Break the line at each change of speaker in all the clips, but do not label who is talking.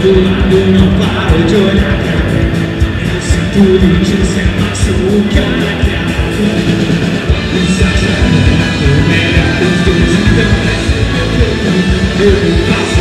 todo mundo não paro de olhar pra mim Eu sinto notícia, mas o que eu me Exagerado, melhor dos dois então Eu vou passo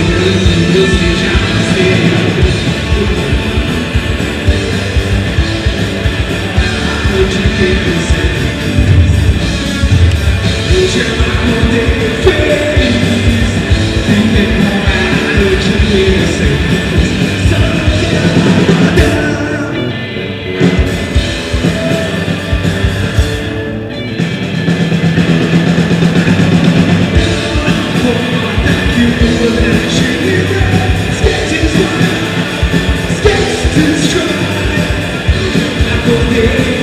You.